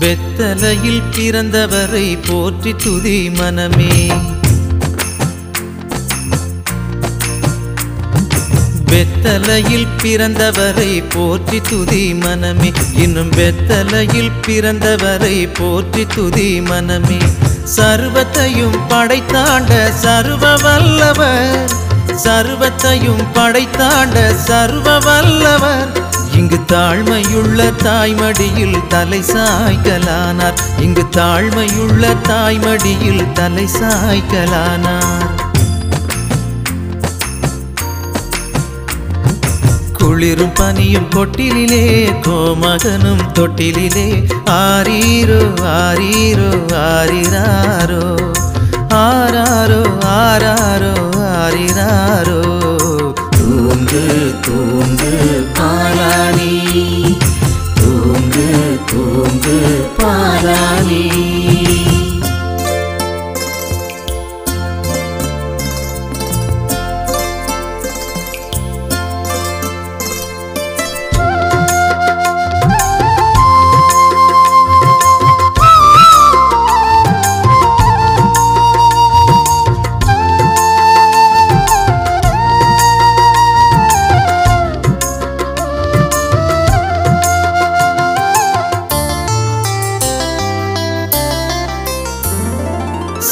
வெத்தலையில் பிறந்தவரை போற்றி துதி மனமே. வெத்தலையில் பிறந்தவரை போற்றி துதி மனமே. இன்னும் வெத்தலையில் பிறந்தவரை போற்றி துதி மனமே. சர்வத்தையும் படைத்தாண்ட சர்வ வல்லவர். சர்வத்தையும் படைத்தாண்ட சர்வ வல்லவர். இங்கு தாழ்மையுள்ள தாய்மடியில் தலை சாய்க்கலானார் இங்கு தாழ்மையுள்ள தாய்மடியில் தலை சாய்க்கலானார் குளிரும் பனியும் கொட்டிலே கோமகனும் தொட்டிலே ஆரீரோ ஆரீரோ ஆரிராரோ ஆராரோ ஆராரோ ஆரிராரோ. தூங்கு தூங்கு ஆ தூங்கு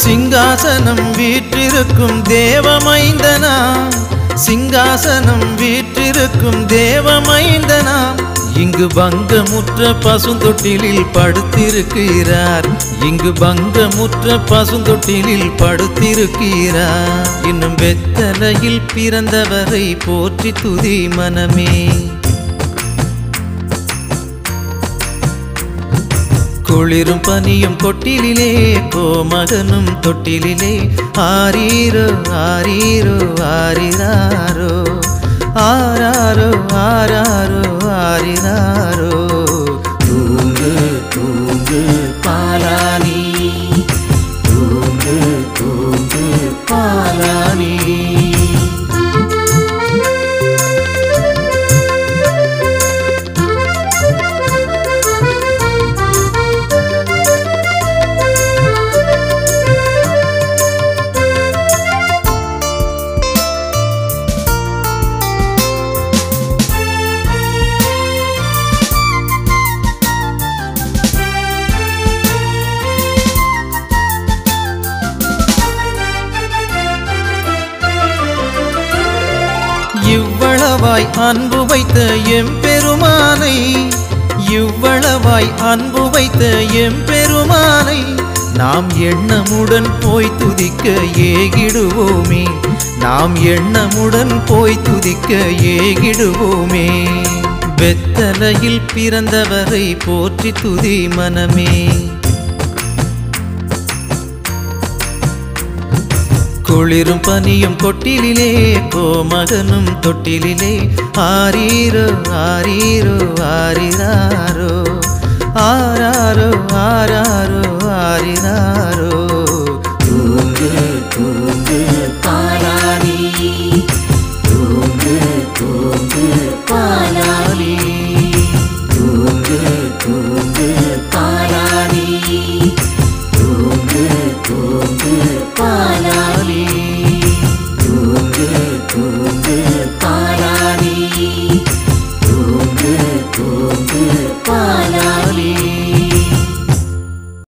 சிங்காசனம் வீற்றிருக்கும் தேவமைந்தனா? சிங்காசனம் வீற்றிருக்கும் தேவமைந்தனா? இங்கு பங்கமுற்ற பசுந்தொட்டிலில் படுத்திருக்கிறார். இங்கு பங்கமுற்ற பசுந்தொட்டிலில் படுத்திருக்கிறார். இன்னும் வெத்தலையில் பிறந்தவரை போற்றி துதி மனமே. குளிரும் பனியும் கொட்டிலே கோமகனும் தொட்டிலே ஆரீரோ ஆரீரோ ஆரிராரோ. ஆராரோ ஆராரோ ஆரிராரோ. இவ்வளவாய் அன்பு வைத்த எம்பெருமானை இவ்வளவாய் அன்பு வைத்த எம்பெருமானை நாம் எண்ணமுடன் போய் துதிக்க ஏகிடுவோமே. நாம் எண்ணமுடன் போய் துதிக்க ஏகிடுவோமே. வெத்தலையில் பிறந்தவரை போற்றி துதி மனமே. குளிரும் பனியும் கொட்டிலே கோமகனும் தொட்டிலே ஆரீரோ ஆரீரோ ஆரிராரோ. ஆராரோ ஆராரோ ஆரிராரோ. தூங்கு தூங்கு